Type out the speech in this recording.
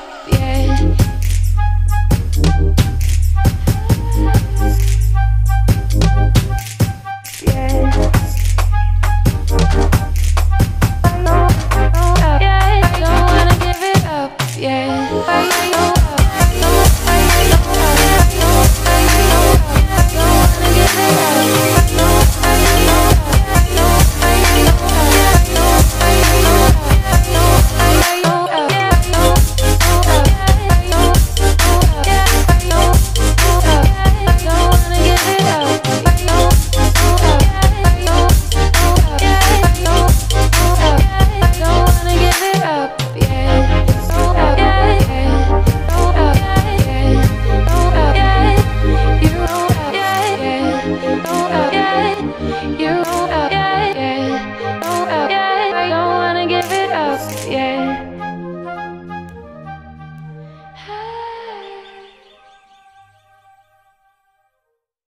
happy yeah.